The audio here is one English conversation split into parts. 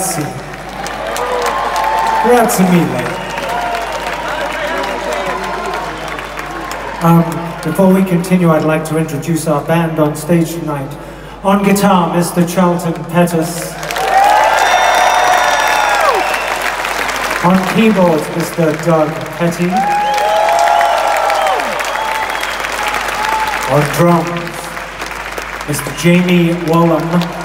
Grazie. Grazie mille. Um, before we continue, I'd like to introduce our band on stage tonight. On guitar, Mr. Charlton Pettus. On keyboards, Mr. Doug Petty. On drums, Mr. Jamie Wollam.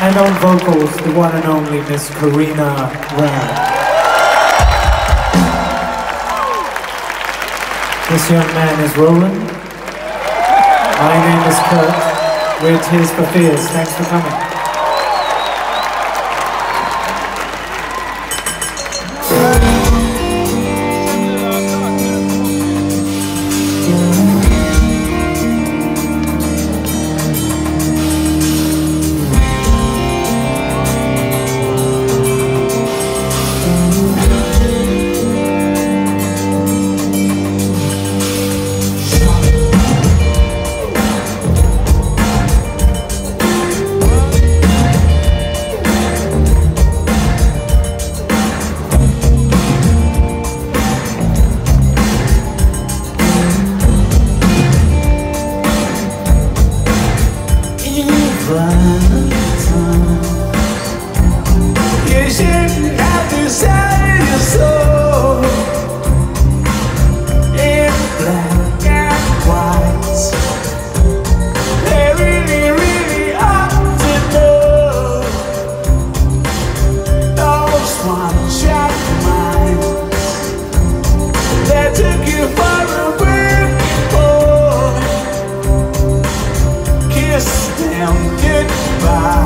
And on vocals, the one and only Miss Carina Round. This young man is Roland. My name is Curt. We're Tears for Fears. Thanks for coming. get by.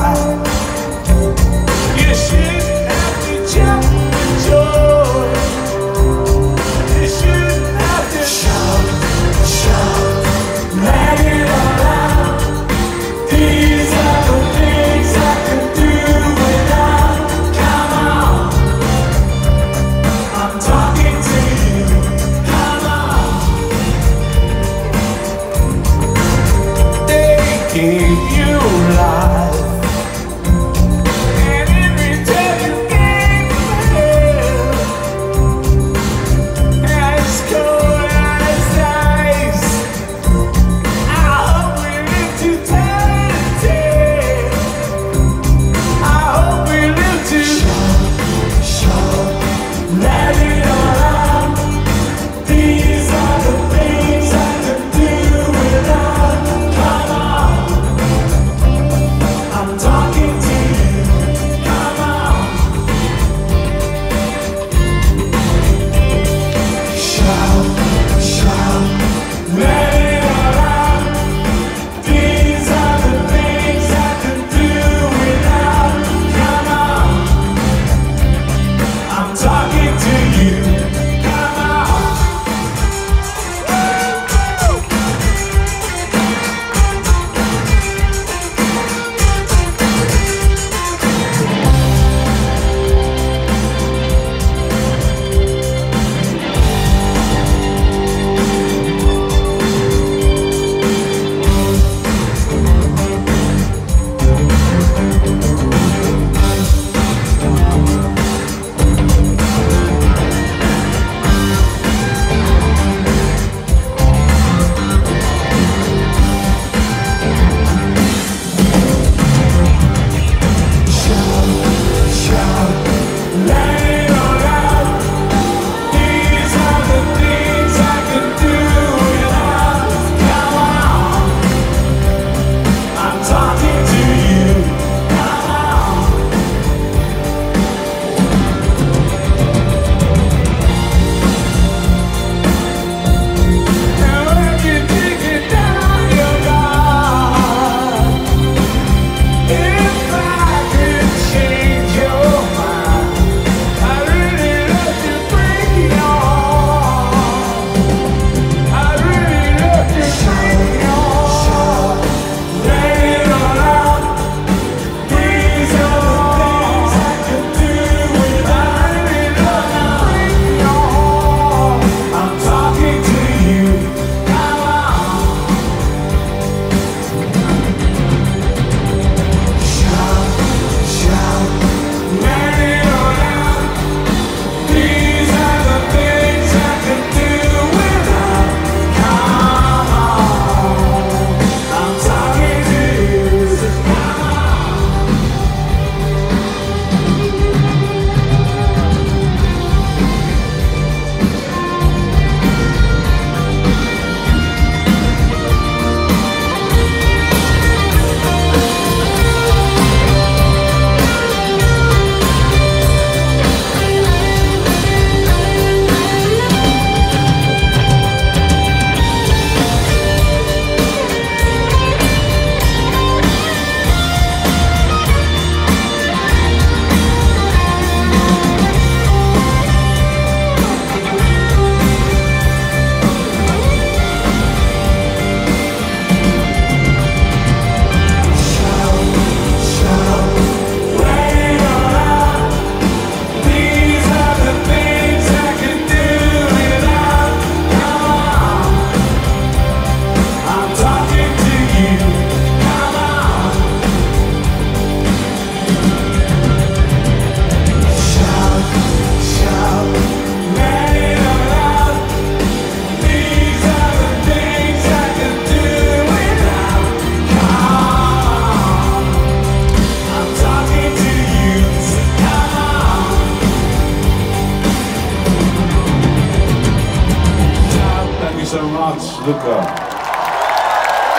Much, Lucca.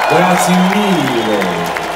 Grazie mille.